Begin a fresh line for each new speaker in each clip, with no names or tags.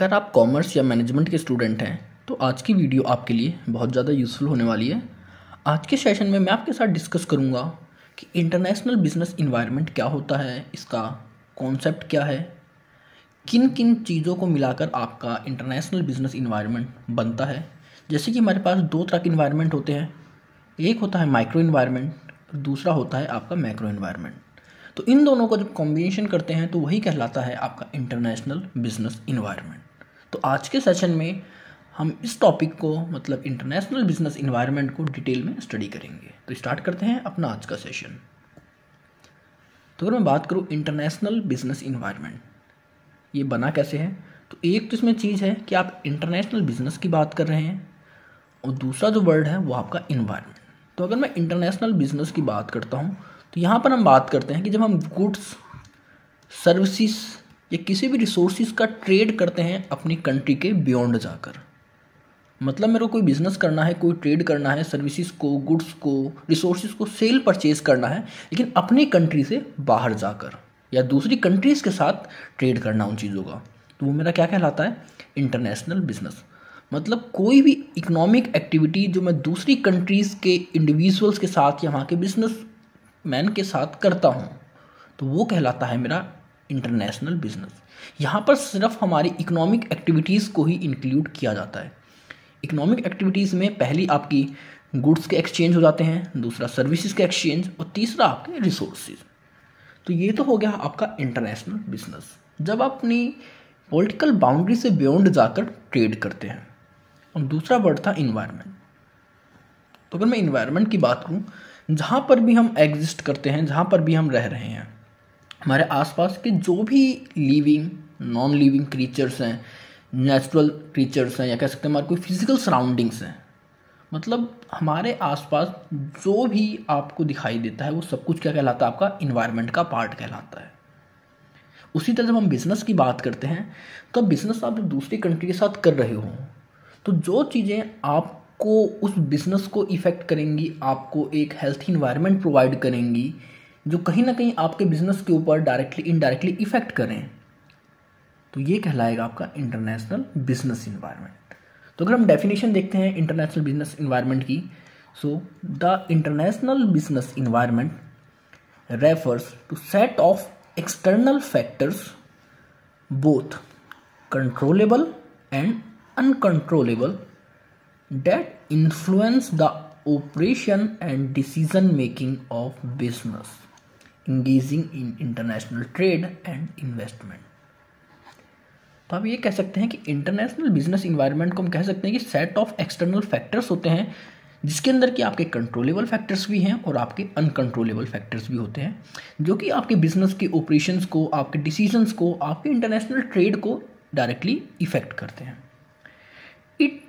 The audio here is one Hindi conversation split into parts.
अगर आप कॉमर्स या मैनेजमेंट के स्टूडेंट हैं तो आज की वीडियो आपके लिए बहुत ज़्यादा यूज़फुल होने वाली है। आज के सेशन में मैं आपके साथ डिस्कस करूँगा कि इंटरनेशनल बिज़नेस इन्वायरमेंट क्या होता है, इसका कॉन्सेप्ट क्या है किन किन चीज़ों को मिलाकर आपका इंटरनेशनल बिज़नेस इन्वायरमेंट बनता है। जैसे कि हमारे पास दो तरह के इन्वायरमेंट होते हैं। एक होता है माइक्रो इन्वायरमेंट दूसरा होता है आपका मैक्रो इन्वायरमेंट तो इन दोनों को जब कॉम्बिनेशन करते हैं तो वही कहलाता है आपका इंटरनेशनल बिज़नेस इन्वायरमेंट तो आज के सेशन में हम इस टॉपिक को मतलब इंटरनेशनल बिज़नेस इन्वायरमेंट को डिटेल में स्टडी करेंगे। तो स्टार्ट करते हैं अपना आज का सेशन तो अगर मैं बात करूँ इंटरनेशनल बिज़नेस इन्वायरमेंट ये बना कैसे है? तो एक तो इसमें चीज़ है कि आप इंटरनेशनल बिज़नेस की बात कर रहे हैं, और दूसरा जो वर्ड है वो आपका इन्वायरमेंट तो अगर मैं इंटरनेशनल बिज़नेस की बात करता हूँ तो यहाँ पर हम बात करते हैं कि जब हम गुड्स सर्विसेज़ या किसी भी रिसोर्सिस का ट्रेड करते हैं अपनी कंट्री के बियॉन्ड जाकर। मतलब मेरे को कोई बिज़नेस करना है, कोई ट्रेड करना है सर्विसेज़ को गुड्स को रिसोर्सिस को सेल परचेज करना है, लेकिन अपनी कंट्री से बाहर जाकर या दूसरी कंट्रीज़ के साथ ट्रेड करना उन चीज़ों का। तो वो मेरा क्या कहलाता है? इंटरनेशनल बिज़नेस मतलब कोई भी इकोनॉमिक एक्टिविटी जो मैं दूसरी कंट्रीज़ के इंडिविजुअल्स के साथ या वहाँ के बिज़नेस मैन के साथ करता हूँ तो वो कहलाता है मेरा इंटरनेशनल बिज़नेस यहाँ पर सिर्फ़ हमारी इकोनॉमिक एक्टिविटीज़ को ही इंक्लूड किया जाता है। इकोनॉमिक एक्टिविटीज़ में पहली आपकी गुड्स के एक्सचेंज हो जाते हैं, दूसरा सर्विसेज़ के एक्सचेंज और तीसरा आपके रिसोर्सेज तो ये तो हो गया आपका इंटरनेशनल बिज़नेस जब आप अपनी पॉलिटिकल बाउंड्री से बियॉन्ड जाकर ट्रेड करते हैं। और दूसरा वर्ड था इन्वायरमेंट तो अगर मैं इन्वायरमेंट की बात करूँ, जहाँ पर भी हम एग्जिस्ट करते हैं, जहाँ पर भी हम रह रहे हैं हमारे आसपास के जो भी लिविंग नॉन लिविंग क्रीचर्स हैं नेचुरल क्रीचर्स हैं, या कह सकते हैं हमारे कोई फ़िज़िकल सराउंडिंग्स हैं मतलब हमारे आसपास जो भी आपको दिखाई देता है, वो सब कुछ क्या कहलाता है? आपका इन्वायरमेंट का पार्ट कहलाता है। उसी तरह जब हम बिज़नेस की बात करते हैं तो बिज़नेस आप जब दूसरी कंट्री के साथ कर रहे हो तो जो चीज़ें आप आपको उस बिज़नेस को इफ़ेक्ट करेंगी, आपको एक हेल्थी इन्वायरमेंट प्रोवाइड करेंगी जो कहीं ना कहीं आपके बिज़नेस के ऊपर डायरेक्टली इनडायरेक्टली इफ़ेक्ट करें। तो ये कहलाएगा आपका इंटरनेशनल बिज़नेस इन्वायरमेंट तो अगर हम डेफिनेशन देखते हैं इंटरनेशनल बिज़नेस इन्वायरमेंट की so the international business environment refers to set of external factors both controllable and uncontrollable that influence the operation and decision making of business engaging in international trade and investment. तो आप ये कह सकते हैं कि इंटरनेशनल बिज़नेस इन्वायरमेंट को हम कह सकते हैं कि सेट ऑफ़ एक्सटर्नल फैक्टर्स होते हैं, जिसके अंदर कि आपके कंट्रोलेबल फैक्टर्स भी हैं और आपके अनकंट्रोलेबल फैक्टर्स भी होते हैं, जो कि आपके बिज़नेस के ऑपरेशंस को, आपके डिसीजंस को, आपके इंटरनेशनल ट्रेड को डायरेक्टली इफ़ेक्ट करते हैं। It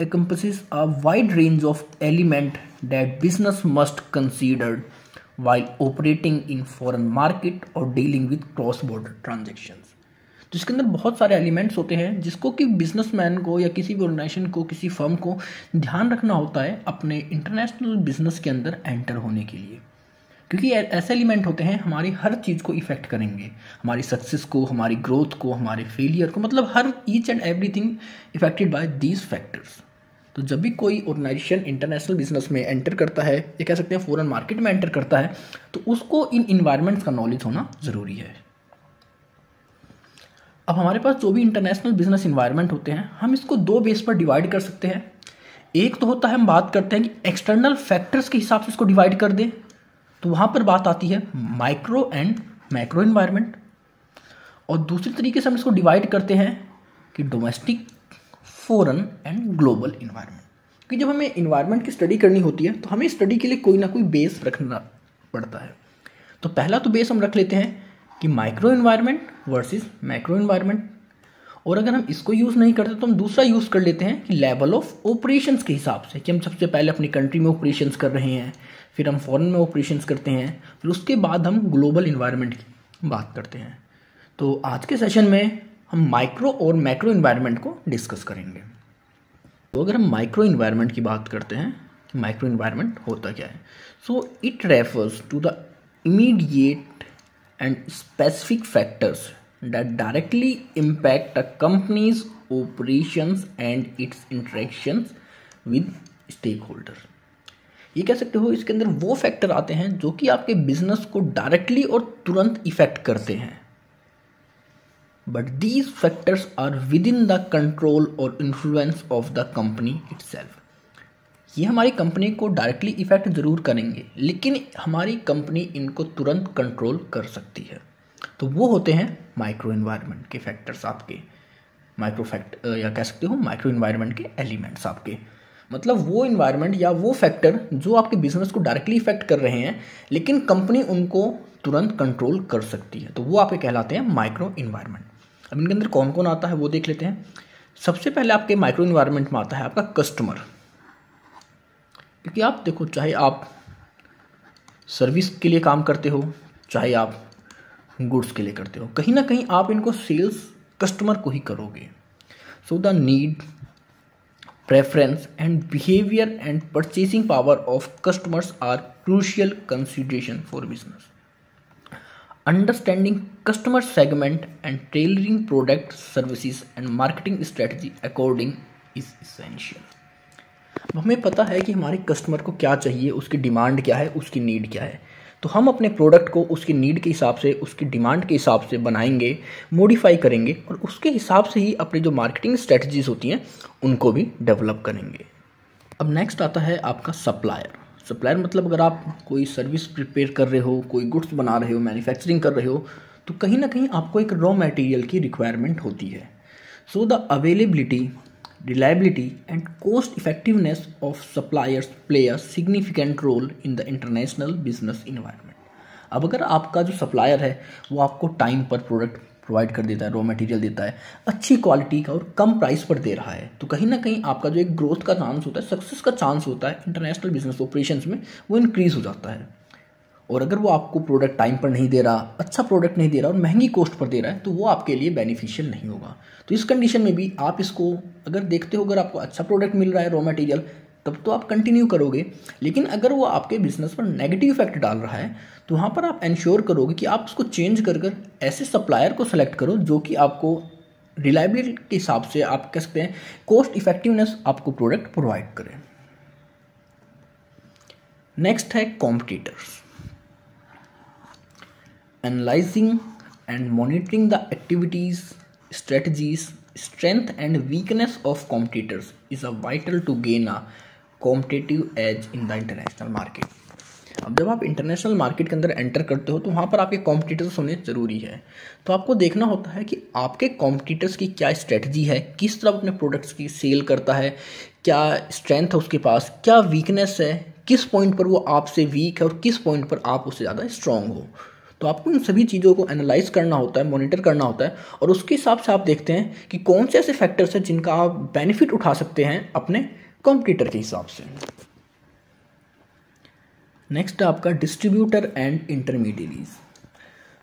encompasses a wide range of element that business must consider while operating in foreign market or dealing with cross border transactions जिसके अंदर बहुत सारे एलिमेंट्स होते हैं जिसको कि बिजनेसमैन को या किसी भी ऑर्गेनाइजेशन को, किसी फर्म को ध्यान रखना होता है अपने इंटरनेशनल बिज़नेस के अंदर एंटर होने के लिए। क्योंकि ऐसे एलिमेंट होते हैं, हमारी हर चीज़ को इफ़ेक्ट करेंगे। हमारी सक्सेस को, हमारी ग्रोथ को, हमारे फेलियर को मतलब हर each and everything affected by these factors तो जब भी कोई ऑर्गेनाइजेशन इंटरनेशनल बिज़नेस में एंटर करता है, या कह सकते हैं फॉरेन मार्केट में एंटर करता है तो उसको इन इन्वायरमेंट्स का नॉलेज होना ज़रूरी है। अब हमारे पास जो भी इंटरनेशनल बिज़नेस इन्वायरमेंट होते हैं, हम इसको दो बेस पर डिवाइड कर सकते हैं। एक तो होता है हम बात करते हैं कि एक्सटर्नल फैक्टर्स के हिसाब से इसको डिवाइड कर दें तो वहाँ पर बात आती है माइक्रो एंड माइक्रो इन्वायरमेंट और दूसरी तरीके से हम इसको डिवाइड करते हैं कि domestic foreign and global environment क्योंकि जब हमें इन्वायरमेंट की स्टडी करनी होती है तो हमें स्टडी के लिए कोई ना कोई बेस रखना पड़ता है। तो पहला तो बेस हम रख लेते हैं कि micro environment versus macro environment और अगर हम इसको यूज़ नहीं करते तो हम दूसरा यूज़ कर लेते हैं कि लेवल ऑफ़ ऑपरेशन के हिसाब से, कि हम सबसे पहले अपनी कंट्री में ऑपरेशन कर रहे हैं, फिर हम फॉरन में ऑपरेशन करते हैं, फिर उसके बाद हम ग्लोबल इन्वायरमेंट की बात करते हैं। तो आज के सेशन में हम माइक्रो और मैक्रो इन्वायरमेंट को डिस्कस करेंगे। तो अगर हम माइक्रो इन्वायरमेंट की बात करते हैं, कि माइक्रो इन्वायरमेंट होता क्या है? So it refers to the immediate and specific factors that directly impact a company's operations and its interactions with stakeholders. ये कह सकते हो, इसके अंदर वो फैक्टर आते हैं जो कि आपके बिज़नेस को डायरेक्टली और तुरंत इफ़ेक्ट करते हैं। But these factors are within the control और influence of the company itself ये हमारी कंपनी को डायरेक्टली इफ़ेक्ट ज़रूर करेंगे, लेकिन हमारी कंपनी इनको तुरंत कंट्रोल कर सकती है। तो वो होते हैं माइक्रो इन्वायरमेंट के फैक्टर्स आपके। माइक्रो फैक्ट या कह सकते हो माइक्रो इन्वायरमेंट के एलिमेंट्स आपके। मतलब वो इन्वायरमेंट या वो फैक्टर जो आपके बिज़नेस को डायरेक्टली इफ़ेक्ट कर रहे हैं, लेकिन कंपनी उनको तुरंत कंट्रोल कर सकती है। तो वो आपके कहलाते हैं माइक्रो इन्वायरमेंट अब इनके अंदर कौन कौन आता है वो देख लेते हैं। सबसे पहले आपके माइक्रो इन्वायरमेंट में आता है आपका कस्टमर क्योंकि आप देखो, चाहे आप सर्विस के लिए काम करते हो, चाहे आप गुड्स के लिए करते हो, कहीं ना कहीं आप इनको सेल्स कस्टमर को ही करोगे। So the need preference and behavior and purchasing power of customers are crucial consideration for business understanding customer segment and tailoring product services and marketing strategy according is essential. हमें पता है कि हमारे कस्टमर को क्या चाहिए, उसकी डिमांड क्या है, उसकी नीड क्या है। तो हम अपने प्रोडक्ट को उसकी नीड के हिसाब से, उसकी डिमांड के हिसाब से बनाएँगे मॉडिफाई करेंगे और उसके हिसाब से ही अपनी जो मार्केटिंग स्ट्रेटजीज होती हैं, उनको भी डेवलप करेंगे। अब नेक्स्ट आता है आपका सप्लायर सप्लायर मतलब अगर आप कोई सर्विस प्रिपेयर कर रहे हो, कोई गुड्स बना रहे हो मैन्युफैक्चरिंग कर रहे हो तो कहीं ना कहीं आपको एक रॉ मटेरियल की रिक्वायरमेंट होती है। So the availability reliability and cost effectiveness of suppliers play a significant role in the international business environment. अब अगर आपका जो सप्लायर है, वो आपको टाइम पर प्रोडक्ट प्रोवाइड कर देता है रॉ मटेरियल देता है, अच्छी क्वालिटी का और कम प्राइस पर दे रहा है। तो कहीं ना कहीं आपका जो एक ग्रोथ का चांस होता है सक्सेस का चांस होता है इंटरनेशनल बिज़नेस ऑपरेशन में वो इंक्रीज हो जाता है। और अगर वो आपको प्रोडक्ट टाइम पर नहीं दे रहा अच्छा प्रोडक्ट नहीं दे रहा और महँगी कॉस्ट पर दे रहा है तो वो आपके लिए बेनिफिशियल नहीं होगा। तो इस कंडीशन में भी आप इसको अगर देखते हो, अगर आपको अच्छा प्रोडक्ट मिल रहा है रॉ मटेरियल तब तो आप कंटिन्यू करोगे। लेकिन अगर वो आपके बिज़नेस पर नेगेटिव इफ़ेक्ट डाल रहा है तो वहाँ पर आप इंश्योर करोगे कि आप उसको चेंज कर कर ऐसे सप्लायर को सेलेक्ट करो जो कि आपको रिलायबिलिटी के हिसाब से आप कह सकते हैं कॉस्ट इफेक्टिवनेस आपको प्रोडक्ट प्रोवाइड करें। नेक्स्ट है competitors analysing and monitoring the activities strategies, strength and weakness of competitors is a vital to gain a competitive edge in the international market अब जब आप इंटरनेशनल मार्केट के अंदर एंटर करते हो तो वहाँ पर आपके कॉम्पिटिटर्स होने ज़रूरी है। तो आपको देखना होता है कि आपके कॉम्पिटिटर्स की क्या स्ट्रेटजी है, किस तरह अपने प्रोडक्ट्स की सेल करता है, क्या स्ट्रेंथ है उसके पास, क्या वीकनेस है, किस पॉइंट पर वो आपसे वीक है और किस पॉइंट पर आप उससे ज़्यादा स्ट्रांग हो। तो आपको इन सभी चीज़ों को एनालाइज करना होता है मॉनिटर करना होता है और उसके हिसाब से आप देखते हैं कि कौन से ऐसे फैक्टर्स हैं जिनका आप बेनिफिट उठा सकते हैं अपने कॉम्पिटिटर के हिसाब से। नेक्स्ट आपका distributor and intermediaries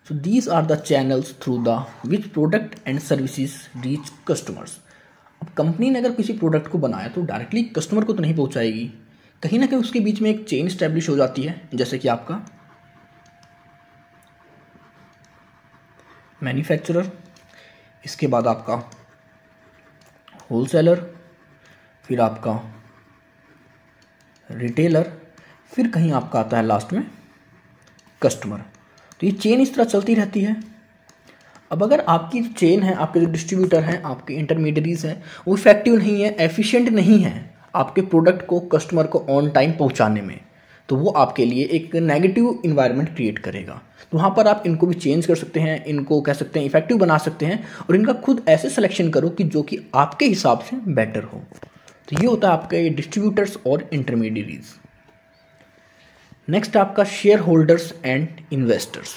so these are the channels through the which product and services reach customers अब कंपनी ने अगर किसी प्रोडक्ट को बनाया तो डायरेक्टली कस्टमर को तो नहीं पहुंचाएगी। कहीं ना कहीं उसके बीच में एक चेन स्टैब्लिश हो जाती है, जैसे कि आपका मैन्युफैक्चरर इसके बाद आपका होलसेलर फिर आपका रिटेलर फिर कहीं आपका आता है लास्ट में कस्टमर तो ये चेन इस तरह चलती रहती है। अब अगर आपकी जो चेन है, आपके जो डिस्ट्रीब्यूटर हैं, आपके इंटरमीडियरीज हैं, वो इफ़ेक्टिव नहीं है एफिशिएंट नहीं है आपके प्रोडक्ट को कस्टमर को ऑन टाइम पहुँचाने में तो वो आपके लिए एक नेगेटिव इन्वायरमेंट क्रिएट करेगा। तो वहाँ पर आप इनको भी चेंज कर सकते हैं, इनको कह सकते हैं इफ़ेक्टिव बना सकते हैं, और इनका खुद ऐसे सिलेक्शन करो कि जो कि आपके हिसाब से बेटर हो। तो ये होता है आपका ये डिस्ट्रीब्यूटर्स और इंटरमीडियरीज नेक्स्ट आपका शेयर होल्डर्स एंड इन्वेस्टर्स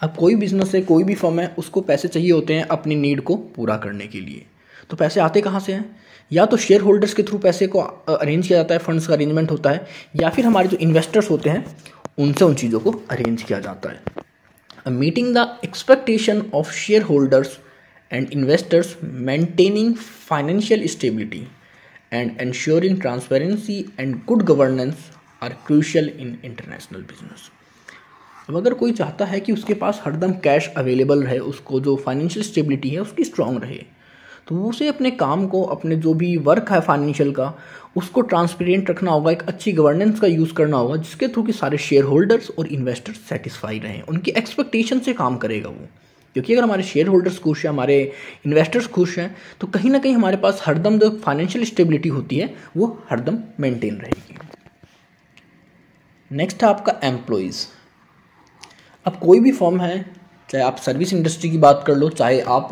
अब कोई बिज़नेस है, कोई भी फर्म है, उसको पैसे चाहिए होते हैं अपनी नीड को पूरा करने के लिए. तो पैसे आते कहाँ से हैं? या तो शेयर होल्डर्स के थ्रू पैसे को अरेंज किया जाता है फंड्स का अरेंजमेंट होता है, या फिर हमारे जो इन्वेस्टर्स होते हैं, उनसे उन चीज़ों को अरेंज किया जाता है. Meeting the expectation of shareholders and investors maintaining financial stability and ensuring transparency and good governance are crucial in international business अब अगर कोई चाहता है कि उसके पास हरदम कैश अवेलेबल रहे, उसको जो फाइनेंशियल स्टेबिलिटी है, उसकी स्ट्रांग रहे तो उसे अपने काम को, अपने जो भी वर्क है फाइनेंशियल का, उसको ट्रांसपेरेंट रखना होगा, एक अच्छी गवर्नेंस का यूज़ करना होगा, जिसके थ्रू कि सारे शेयर होल्डर्स और इन्वेस्टर्स सेटिस्फाई रहें, उनकी एक्सपेक्टेशन से काम करेगा वो। क्योंकि अगर हमारे शेयर होल्डर्स खुश हैं, हमारे इन्वेस्टर्स खुश हैं तो कहीं ना कहीं हमारे पास हरदम जो फाइनेंशियल स्टेबिलिटी होती है, वो हरदम मेंटेन रहेगी। नेक्स्ट है आपका एम्प्लॉयज़ अब कोई भी फॉर्म है, चाहे आप सर्विस इंडस्ट्री की बात कर लो, चाहे आप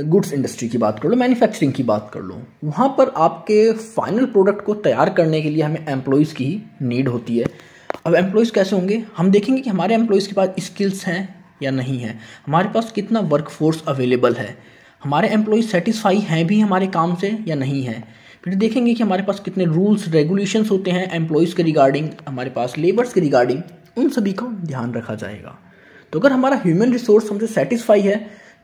गुड्स इंडस्ट्री की बात कर लो मैन्युफैक्चरिंग की बात कर लो, वहाँ पर आपके फाइनल प्रोडक्ट को तैयार करने के लिए हमें एम्प्लॉयज़ की नीड होती है। अब एम्प्लॉयज़ कैसे होंगे? हम देखेंगे कि हमारे एम्प्लॉयज़ के पास स्किल्स हैं या नहीं है। हमारे पास कितना वर्क फोर्स अवेलेबल है? हमारे एम्प्लॉयज़ सेटिस्फाई हैं भी हमारे काम से या नहीं है? फिर देखेंगे कि हमारे पास कितने रूल्स रेगुलेशंस होते हैं एम्प्लॉयज़ के रिगार्डिंग हमारे पास लेबर्स के रिगार्डिंग उन सभी का ध्यान रखा जाएगा। तो अगर हमारा ह्यूमन रिसोर्स हमसे सेटिस्फाई है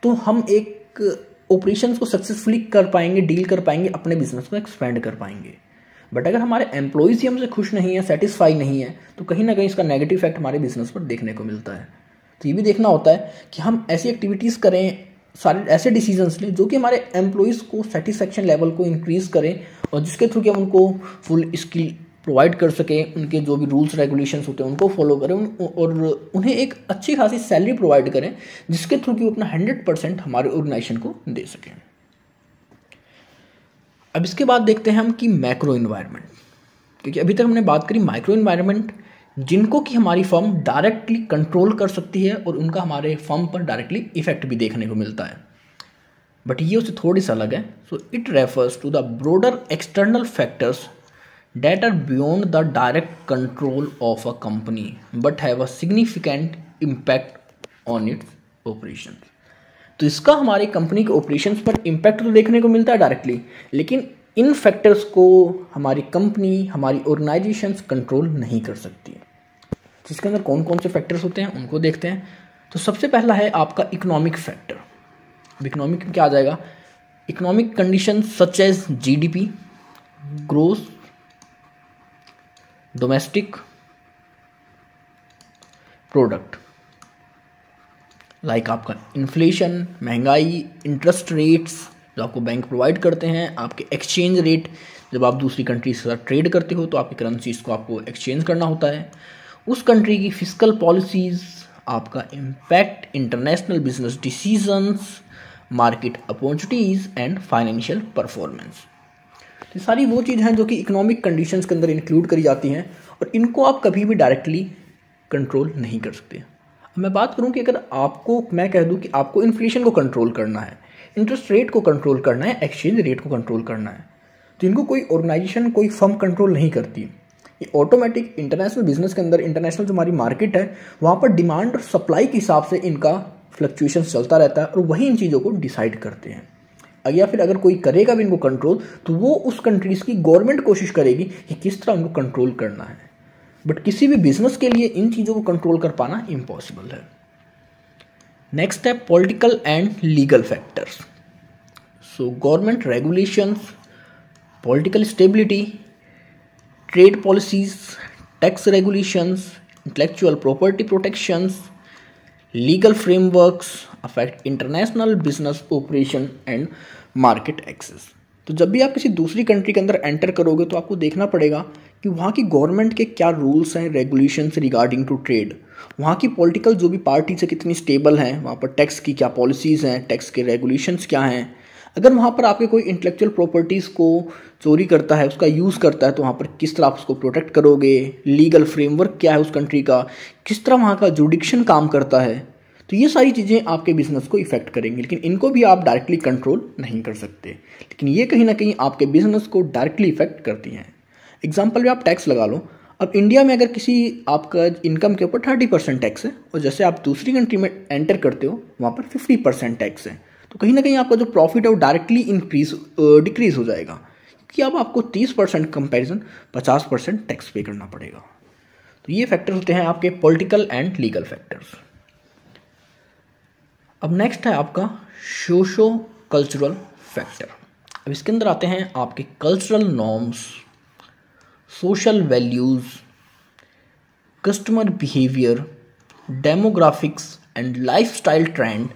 तो हम एक ऑपरेशन को सक्सेसफुली कर पाएँगे डील कर पाएँगे, अपने बिज़नेस को एक्सपेंड कर पाएँगे। बट अगर हमारे एम्प्लॉयज़ ही हमसे खुश नहीं है सेटिस्फाई नहीं है तो कहीं ना कहीं इसका नेगेटिव इफ़ेक्ट हमारे बिज़नेस पर देखने को मिलता है। तो ये भी देखना होता है कि हम ऐसी एक्टिविटीज़ करें, सारे ऐसे डिसीजंस लें जो कि हमारे एम्प्लॉयज़ को सेटिस्फेक्शन लेवल को इंक्रीज़ करें और जिसके थ्रू कि हम उनको फुल स्किल प्रोवाइड कर सकें, उनके जो भी रूल्स रेगुलेशंस होते हैं, उनको फॉलो करें और उन्हें एक अच्छी खासी सैलरी प्रोवाइड करें जिसके थ्रू कि वो अपना हंड्रेड परसेंट हमारे ऑर्गेनाइजेशन को दे सकें। अब इसके बाद देखते हैं हम कि मैक्रो इन्वायरमेंट क्योंकि अभी तक हमने बात करी माइक्रो इन्वायरमेंट जिनको कि हमारी फर्म डायरेक्टली कंट्रोल कर सकती है और उनका हमारे फर्म पर डायरेक्टली इफ़ेक्ट भी देखने को मिलता है। बट ये उससे थोड़ी सा अलग है। So it refers to the broader external factors that are beyond the direct control of a company, but have a significant impact on its operations. तो इसका हमारी कंपनी के ऑपरेशन पर इम्पैक्ट तो देखने को मिलता है डायरेक्टली लेकिन इन फैक्टर्स को हमारी कंपनी हमारी ऑर्गेनाइजेशन कंट्रोल नहीं कर सकती जिसके अंदर कौन कौन से फैक्टर्स होते हैं, उनको देखते हैं। तो सबसे पहला है आपका इकोनॉमिक फैक्टर अब इकोनॉमिक में क्या आ जाएगा? Economic condition such as GDP growth domestic product like आपका इन्फ्लेशन महँगाई इंटरेस्ट रेट्स जो आपको बैंक प्रोवाइड करते हैं, आपके एक्सचेंज रेट जब आप दूसरी कंट्रीज़ के साथ ट्रेड करते हो तो आपकी करेंसीज को आपको एक्सचेंज करना होता है। उस कंट्री की फ़िज़िकल पॉलिसीज़ आपका impact international business decisions market opportunities and financial performance ये सारी वो चीज़ हैं जो कि इकोनॉमिक कंडीशंस के अंदर इंक्लूड करी जाती हैं और इनको आप कभी भी डायरेक्टली कंट्रोल नहीं कर सकते। अब मैं बात करूँ कि अगर आपको, मैं कह दूँ कि आपको इन्फ्लेशन को कंट्रोल करना है इंटरेस्ट रेट को कंट्रोल करना है एक्सचेंज रेट को कंट्रोल करना है तो इनको कोई ऑर्गेनाइजेशन कोई फर्म कंट्रोल नहीं करती। ऑटोमेटिक इंटरनेशनल बिज़नेस के अंदर इंटरनेशनल जो हमारी मार्केट है, वहाँ पर डिमांड और सप्लाई के हिसाब से इनका फ्लक्चुएशन चलता रहता है और वही इन चीज़ों को डिसाइड करते हैं। या फिर अगर कोई करेगा भी इनको कंट्रोल तो वो उस कंट्रीज़ की गवर्नमेंट कोशिश करेगी कि किस तरह उनको कंट्रोल करना है। बट किसी भी बिज़नेस के लिए इन चीज़ों को कंट्रोल कर पाना इम्पॉसिबल है। नेक्स्ट है political and legal factors so government regulations political stability trade policies tax regulations intellectual property protections legal frameworks affect international business operation and market access तो जब भी आप किसी दूसरी कंट्री के अंदर एंटर करोगे तो आपको देखना पड़ेगा कि वहाँ की गवर्नमेंट के क्या रूल्स हैं रेगुलेशंस रिगार्डिंग टू ट्रेड वहाँ की पॉलिटिकल जो भी पार्टीज़ है, कितनी स्टेबल हैं, वहाँ पर टैक्स की क्या पॉलिसीज़ हैं टैक्स के रेगुलेशंस क्या हैं अगर वहाँ पर आपके कोई इंटेलेक्चुअल प्रॉपर्टीज़ को चोरी करता है, उसका यूज़ करता है तो वहाँ पर किस तरह आप उसको प्रोटेक्ट करोगे? लीगल फ्रेमवर्क क्या है उस कंट्री का? किस तरह वहाँ का जुडिक्शन काम करता है? तो ये सारी चीज़ें आपके बिज़नेस को इफ़ेक्ट करेंगी, लेकिन इनको भी आप डायरेक्टली कंट्रोल नहीं कर सकते। लेकिन ये कहीं ना कहीं आपके बिज़नेस को डायरेक्टली इफ़ेक्ट करती हैं। एग्ज़ाम्पल में आप टैक्स लगा लो। अब इंडिया में अगर किसी आपका इनकम के ऊपर थर्टी परसेंट टैक्स है, और जैसे आप दूसरी कंट्री में एंटर करते हो, वहाँ पर फिफ्टी परसेंट टैक्स है। तो कहीं ना कहीं आपका जो प्रॉफिट है वो डायरेक्टली इंक्रीज डिक्रीज हो जाएगा। क्योंकि अब आपको तीस परसेंट कंपेरिजन पचास परसेंट टैक्स पे करना पड़ेगा। तो ये फैक्टर्स होते हैं आपके पॉलिटिकल एंड लीगल फैक्टर्स अब नेक्स्ट है आपका सोशो कल्चरल फैक्टर अब इसके अंदर आते हैं आपके cultural norms social values customer behaviour demographics and lifestyle trend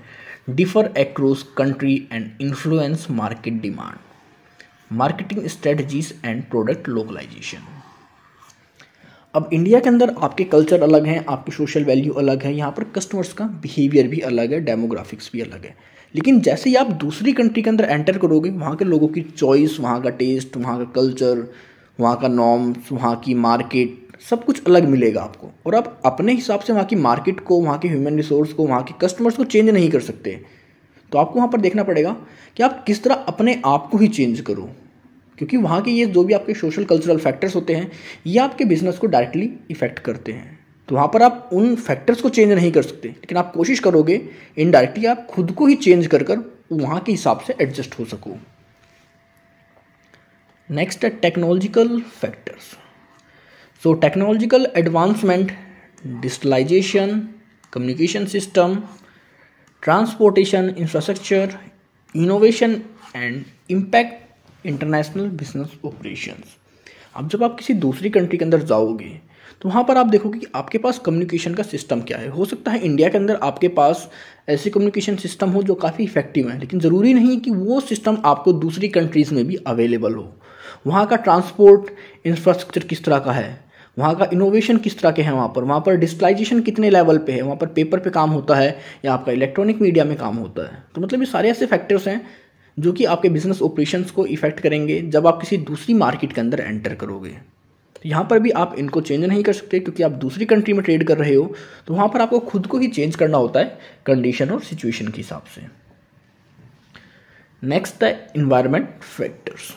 differ across country and influence market demand, marketing strategies and product localization. अब इंडिया के अंदर आपके कल्चर अलग हैं, आपकी सोशल वैल्यू अलग है, यहाँ पर कस्टमर्स का बिहेवियर भी अलग है डेमोग्राफिक्स भी अलग है। लेकिन जैसे ही आप दूसरी कंट्री के अंदर एंटर करोगे, वहाँ के लोगों की चॉइस वहाँ का टेस्ट वहाँ का कल्चर वहाँ का नॉर्म्स वहाँ की मार्केट सब कुछ अलग मिलेगा आपको। और आप अपने हिसाब से वहाँ की मार्केट को, वहाँ के ह्यूमन रिसोर्स को, वहाँ के कस्टमर्स को चेंज नहीं कर सकते। तो आपको वहाँ पर देखना पड़ेगा कि आप किस तरह अपने आप को ही चेंज करो। क्योंकि वहाँ के ये जो भी आपके सोशल कल्चरल फैक्टर्स होते हैं, ये आपके बिज़नेस को डायरेक्टली इफ़ेक्ट करते हैं। तो वहाँ पर आप उन फैक्टर्स को चेंज नहीं कर सकते। लेकिन आप कोशिश करोगे इनडायरेक्टली आप खुद को ही चेंज कर कर वहाँ के हिसाब से एडजस्ट हो सको। नेक्स्ट है technological factors so technological advancement digitalization communication system transportation infrastructure innovation and impact international business operations अब जब आप किसी दूसरी कंट्री के अंदर जाओगे तो वहाँ पर आप देखोगे कि आपके पास कम्युनिकेशन का सिस्टम क्या है। हो सकता है इंडिया के अंदर आपके पास ऐसे कम्युनिकेशन सिस्टम हो जो काफ़ी इफ़ेक्टिव है, लेकिन ज़रूरी नहीं कि वो सिस्टम आपको दूसरी कंट्रीज़ में भी अवेलेबल हो। वहाँ का ट्रांसपोर्ट इंफ्रास्ट्रक्चर किस तरह का है? वहाँ का इनोवेशन किस तरह के हैं वहाँ पर? वहाँ पर डिजिटलाइजेशन कितने लेवल पे है? वहाँ पर पेपर पे काम होता है या आपका इलेक्ट्रॉनिक मीडिया में काम होता है? तो मतलब ये सारे ऐसे फैक्टर्स हैं जो कि आपके बिज़नेस ऑपरेशंस को इफ़ेक्ट करेंगे जब आप किसी दूसरी मार्केट के अंदर एंटर करोगे। तो यहाँ पर भी आप इनको चेंज नहीं कर सकते क्योंकि आप दूसरी कंट्री में ट्रेड कर रहे हो तो वहाँ पर आपको खुद को ही चेंज करना होता है कंडीशन और सिचुएशन के हिसाब से। नेक्स्ट है इन्वायरमेंट फैक्टर्स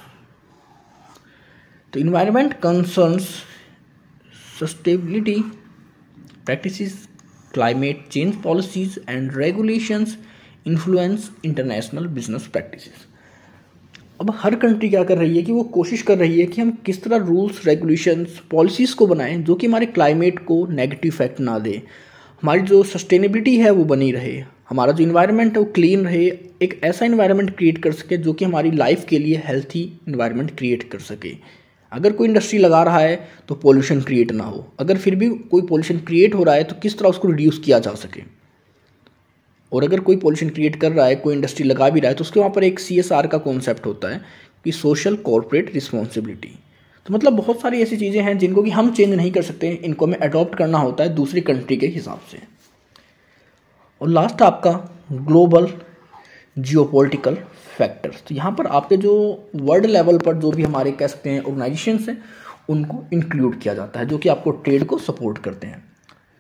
तो environment concerns sustainability practices, climate change policies, and regulations influence international business practices. अब हर कंट्री क्या कर रही है कि वो कोशिश कर रही है कि हम किस तरह रूल्स रेगुलेशंस पॉलिसीज़ को बनाएँ जो कि हमारे क्लाइमेट को नेगेटिव इफ़ेक्ट ना दे। हमारी जो सस्टेनेबिलिटी है वो बनी रहे। हमारा जो इन्वायरमेंट है वो क्लीन रहे। एक ऐसा इन्वायरमेंट क्रिएट कर सके जो कि हमारी लाइफ के लिए हेल्थी इन्वायरमेंट क्रिएट कर सके। अगर कोई इंडस्ट्री लगा रहा है तो पोल्यूशन क्रिएट ना हो। अगर फिर भी कोई पोल्यूशन क्रिएट हो रहा है तो किस तरह उसको रिड्यूस किया जा सके? और अगर कोई पोल्यूशन क्रिएट कर रहा है, कोई इंडस्ट्री लगा भी रहा है तो उसके वहाँ पर एक सीएसआर का कॉन्सेप्ट होता है कि सोशल कॉरपोरेट रिस्पॉन्सिबिलिटी तो मतलब बहुत सारी ऐसी चीज़ें हैं जिनको कि हम चेंज नहीं कर सकते, इनको हमें अडॉप्ट करना होता है दूसरी कंट्री के हिसाब से। और लास्ट आपका ग्लोबल जियोपोलिटिकल फैक्टर्स तो यहाँ पर आपके जो वर्ल्ड लेवल पर जो भी हमारे कह सकते हैं ऑर्गेनाइजेशन हैं, उनको इंक्लूड किया जाता है, जो कि आपको ट्रेड को सपोर्ट करते हैं।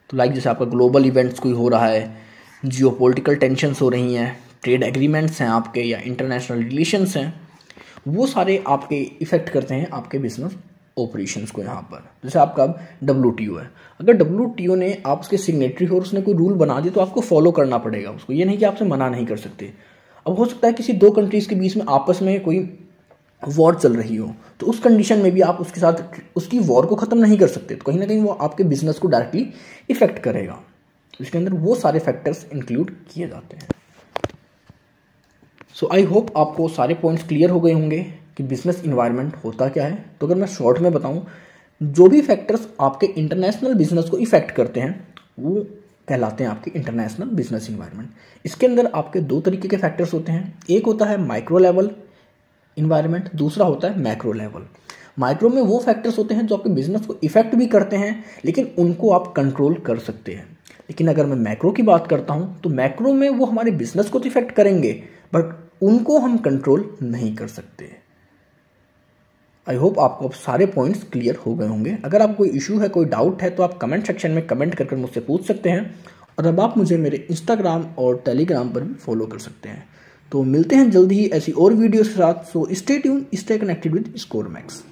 तो लाइक जैसे आपका ग्लोबल इवेंट्स कोई हो रहा है जियो पोलिटिकल हो रही हैं ट्रेड एग्रीमेंट्स हैं आपके या इंटरनेशनल रिलेशंस हैं, वो सारे आपके इफ़ेक्ट करते हैं आपके बिज़नेस ऑपरेशंस को यहाँ पर। जैसे आपका अब डब्ल्यू है। अगर डब्ल्यू ने आप उसके सिग्नेटरी हो और उसने कोई रूल बना दिया तो आपको फॉलो करना पड़ेगा उसको। ये नहीं कि आपसे मना नहीं कर सकते। अब हो सकता है किसी दो कंट्रीज़ के बीच में आपस में कोई वॉर चल रही हो तो उस कंडीशन में भी आप उसके साथ, उसकी वॉर को ख़त्म नहीं कर सकते तो कहीं ना कहीं वो आपके बिज़नेस को डायरेक्टली इफ़ेक्ट करेगा। इसके अंदर वो सारे फैक्टर्स इंक्लूड किए जाते हैं। सो आई होप आपको सारे पॉइंट्स क्लियर हो गए होंगे कि बिज़नेस इन्वायरमेंट होता क्या है। तो अगर मैं शॉर्ट में बताऊँ, जो भी फैक्टर्स आपके इंटरनेशनल बिज़नेस को इफ़ेक्ट करते हैं, वो कहलाते हैं आपके इंटरनेशनल बिज़नेस इन्वायरमेंट इसके अंदर आपके दो तरीके के फैक्टर्स होते हैं। एक होता है माइक्रो लेवल इन्वायरमेंट दूसरा होता है मैक्रो लेवल माइक्रो में वो फैक्टर्स होते हैं जो आपके बिज़नेस को इफ़ेक्ट भी करते हैं, लेकिन उनको आप कंट्रोल कर सकते हैं। लेकिन अगर मैं मैक्रो की बात करता हूँ तो मैक्रो में वो हमारे बिज़नेस को तो इफ़ेक्ट करेंगे बट उनको हम कंट्रोल नहीं कर सकते। आई होप आपको अब सारे पॉइंट्स क्लियर हो गए होंगे। अगर आप कोई इशू है, कोई डाउट है तो आप कमेंट सेक्शन में कमेंट कर मुझसे पूछ सकते हैं और अब आप मुझे मेरे इंस्टाग्राम और टेलीग्राम पर भी फॉलो कर सकते हैं। तो मिलते हैं जल्दी ही ऐसी और वीडियोस के साथ। So stay tune stay connected with Score Max